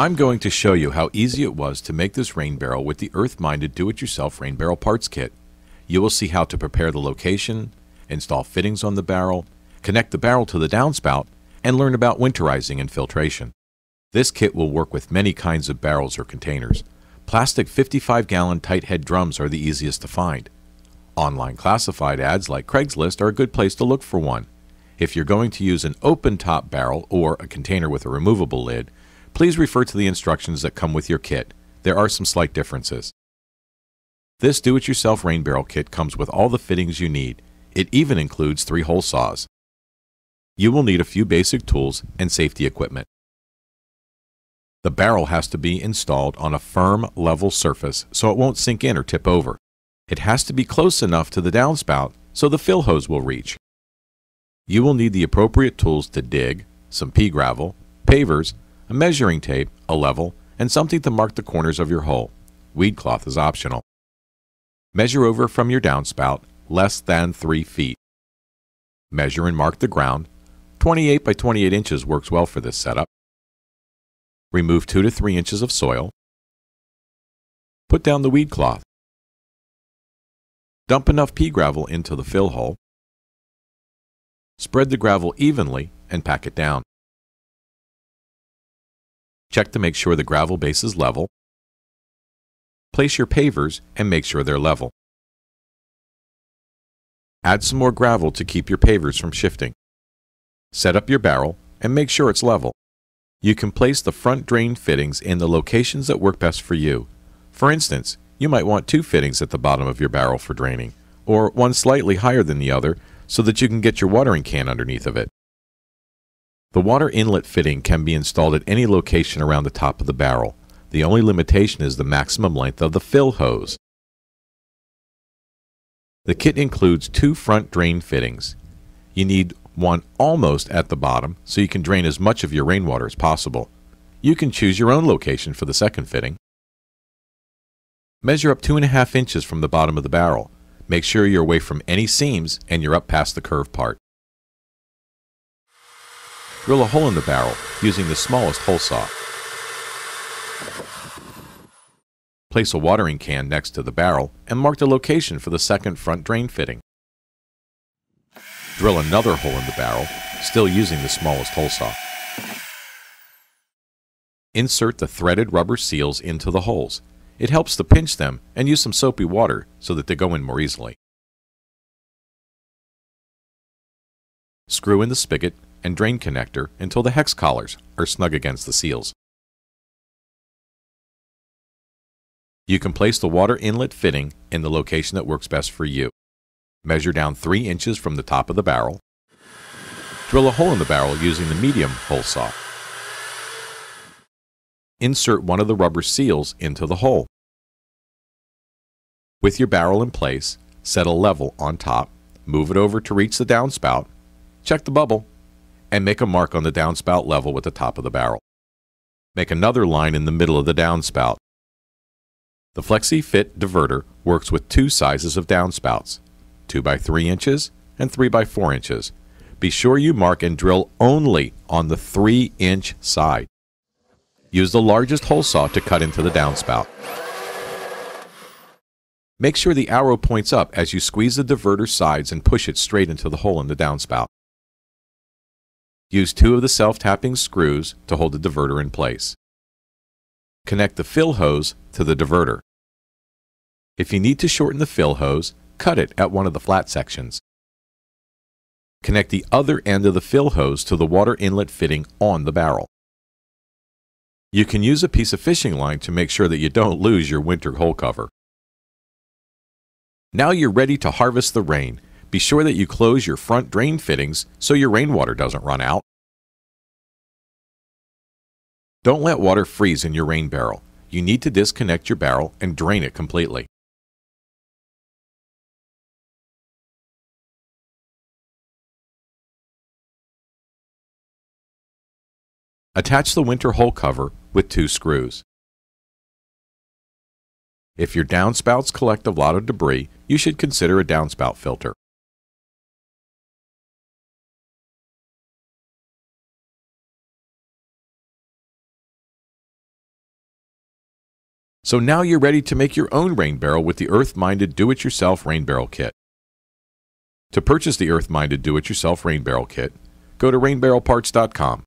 I'm going to show you how easy it was to make this rain barrel with the earth-minded do-it-yourself rain barrel parts kit. You will see how to prepare the location, install fittings on the barrel, connect the barrel to the downspout, and learn about winterizing and filtration. This kit will work with many kinds of barrels or containers. Plastic 55-gallon tight head drums are the easiest to find. Online classified ads like Craigslist are a good place to look for one. If you're going to use an open top barrel or a container with a removable lid, please refer to the instructions that come with your kit. There are some slight differences. This do-it-yourself rain barrel kit comes with all the fittings you need. It even includes three hole saws. You will need a few basic tools and safety equipment. The barrel has to be installed on a firm, level surface so it won't sink in or tip over. It has to be close enough to the downspout so the fill hose will reach. You will need the appropriate tools to dig, some pea gravel, pavers, a measuring tape, a level, and something to mark the corners of your hole. Weed cloth is optional. Measure over from your downspout less than 3 feet. Measure and mark the ground. 28 by 28 inches works well for this setup. Remove 2 to 3 inches of soil. Put down the weed cloth. Dump enough pea gravel into the fill hole. Spread the gravel evenly and pack it down. Check to make sure the gravel base is level. Place your pavers and make sure they're level. Add some more gravel to keep your pavers from shifting. Set up your barrel and make sure it's level. You can place the front drain fittings in the locations that work best for you. For instance, you might want two fittings at the bottom of your barrel for draining, or one slightly higher than the other so that you can get your watering can underneath of it. The water inlet fitting can be installed at any location around the top of the barrel. The only limitation is the maximum length of the fill hose. The kit includes two front drain fittings. You need one almost at the bottom so you can drain as much of your rainwater as possible. You can choose your own location for the second fitting. Measure up 2.5 inches from the bottom of the barrel. Make sure you're away from any seams and you're up past the curved part. Drill a hole in the barrel using the smallest hole saw. Place a watering can next to the barrel and mark the location for the second front drain fitting. Drill another hole in the barrel, still using the smallest hole saw. Insert the threaded rubber seals into the holes. It helps to pinch them and use some soapy water so that they go in more easily. Screw in the spigot and drain connector until the hex collars are snug against the seals. You can place the water inlet fitting in the location that works best for you. Measure down 3 inches from the top of the barrel. Drill a hole in the barrel using the medium hole saw. Insert one of the rubber seals into the hole. With your barrel in place, set a level on top, move it over to reach the downspout, check the bubble, and make a mark on the downspout level with the top of the barrel. Make another line in the middle of the downspout. The FlexiFit diverter works with two sizes of downspouts, 2 by 3 inches and 3 by 4 inches. Be sure you mark and drill only on the 3 inch side. Use the largest hole saw to cut into the downspout. Make sure the arrow points up as you squeeze the diverter sides and push it straight into the hole in the downspout. Use two of the self-tapping screws to hold the diverter in place. Connect the fill hose to the diverter. If you need to shorten the fill hose, cut it at one of the flat sections. Connect the other end of the fill hose to the water inlet fitting on the barrel. You can use a piece of fishing line to make sure that you don't lose your winter hole cover. Now you're ready to harvest the rain. Be sure that you close your front drain fittings so your rainwater doesn't run out. Don't let water freeze in your rain barrel. You need to disconnect your barrel and drain it completely. Attach the winter hole cover with two screws. If your downspouts collect a lot of debris, you should consider a downspout filter. So now you're ready to make your own rain barrel with the Earth Minded Do It Yourself Rain Barrel Kit. To purchase the Earth Minded Do It Yourself Rain Barrel Kit, go to rainbarrelparts.com.